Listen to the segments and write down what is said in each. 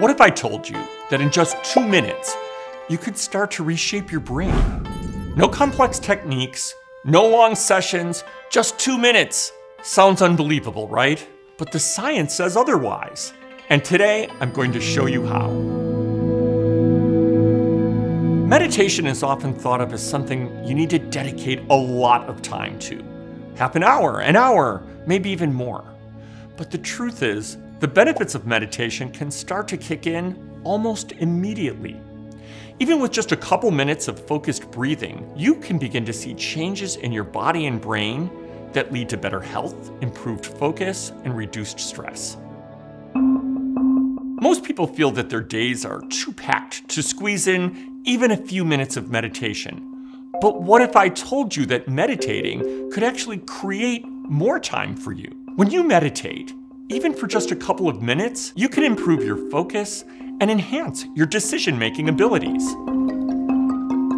What if I told you that in just two minutes, you could start to reshape your brain? No complex techniques, no long sessions, just two minutes. Sounds unbelievable, right? But the science says otherwise. And today, I'm going to show you how. Meditation is often thought of as something you need to dedicate a lot of time to. Half an hour, an hour, maybe even more. But the truth is, the benefits of meditation can start to kick in almost immediately. Even with just a couple minutes of focused breathing, you can begin to see changes in your body and brain that lead to better health, improved focus, and reduced stress. Most people feel that their days are too packed to squeeze in even a few minutes of meditation. But what if I told you that meditating could actually create more time for you? When you meditate, even for just a couple of minutes, you can improve your focus and enhance your decision making abilities.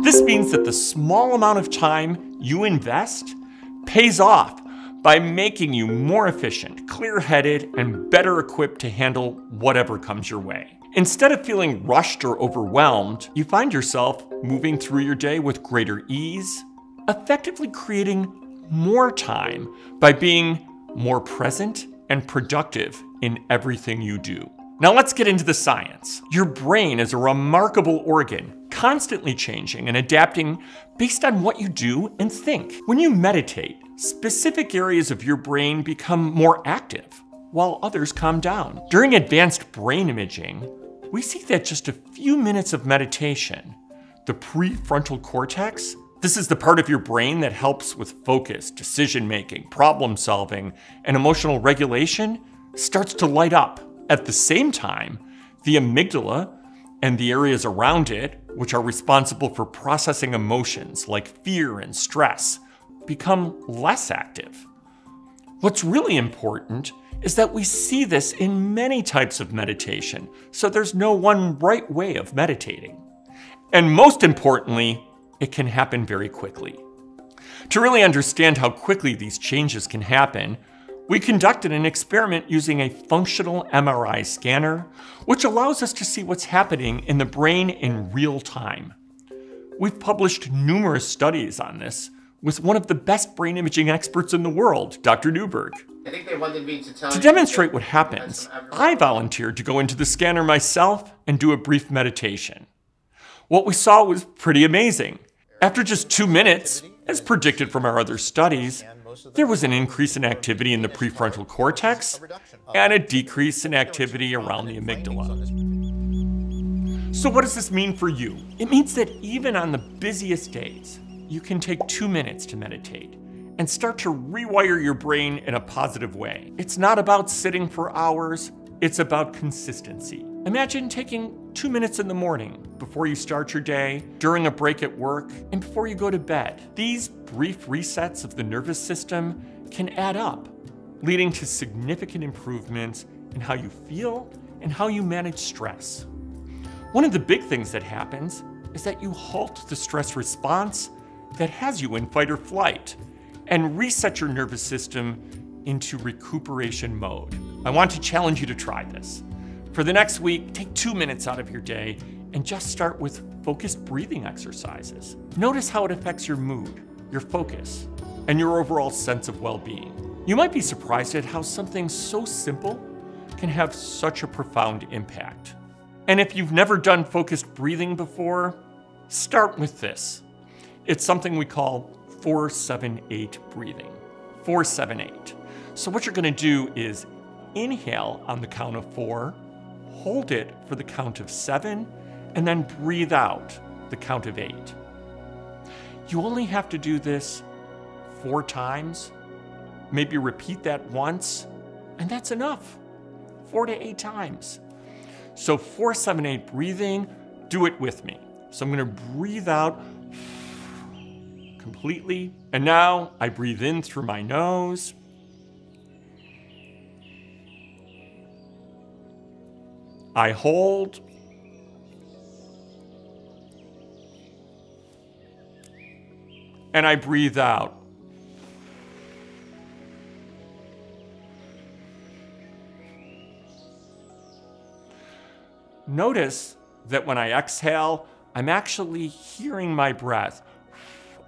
This means that the small amount of time you invest pays off by making you more efficient, clear headed, and better equipped to handle whatever comes your way. Instead of feeling rushed or overwhelmed, you find yourself moving through your day with greater ease, effectively creating more time by being more present and productive in everything you do. Now let's get into the science. Your brain is a remarkable organ, constantly changing and adapting based on what you do and think. When you meditate, specific areas of your brain become more active, while others calm down. During advanced brain imaging, we see that just a few minutes of meditation, the prefrontal cortex this is the part of your brain that helps with focus, decision making, problem solving, and emotional regulation starts to light up. At the same time, the amygdala and the areas around it, which are responsible for processing emotions like fear and stress, become less active. What's really important is that we see this in many types of meditation, so there's no one right way of meditating. And most importantly, it can happen very quickly. To really understand how quickly these changes can happen, we conducted an experiment using a functional MRI scanner, which allows us to see what's happening in the brain in real time. We've published numerous studies on this with one of the best brain imaging experts in the world, Dr. Newberg. To, to demonstrate what happens, I volunteered to go into the scanner myself and do a brief meditation. What we saw was pretty amazing. After just two minutes, as predicted from our other studies, there was an increase in activity in the prefrontal cortex and a decrease in activity around the amygdala. So, what does this mean for you? It means that even on the busiest days, you can take two minutes to meditate and start to rewire your brain in a positive way. It's not about sitting for hours, it's about consistency. Imagine taking two minutes in the morning before you start your day, during a break at work, and before you go to bed. These brief resets of the nervous system can add up, leading to significant improvements in how you feel and how you manage stress. One of the big things that happens is that you halt the stress response that has you in fight or flight and reset your nervous system into recuperation mode. I want to challenge you to try this. For the next week, take two minutes out of your day and just start with focused breathing exercises. Notice how it affects your mood, your focus, and your overall sense of well being. You might be surprised at how something so simple can have such a profound impact. And if you've never done focused breathing before, start with this. It's something we call 478 breathing. 478. So, what you're going to do is inhale on the count of four hold it for the count of seven, and then breathe out the count of eight. You only have to do this four times. Maybe repeat that once, and that's enough. Four to eight times. So, four, seven, eight breathing, do it with me. So, I'm going to breathe out completely. And now I breathe in through my nose I hold. And I breathe out. notice that when I exhale, I'm actually hearing my breath,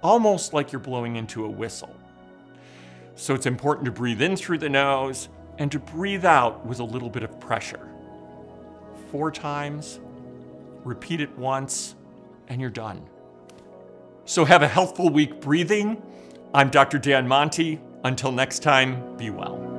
almost like you're blowing into a whistle. So it's important to breathe in through the nose and to breathe out with a little bit of pressure. Four times, repeat it once, and you're done. So have a healthful week breathing. I'm Dr. Dan Monti. Until next time, be well.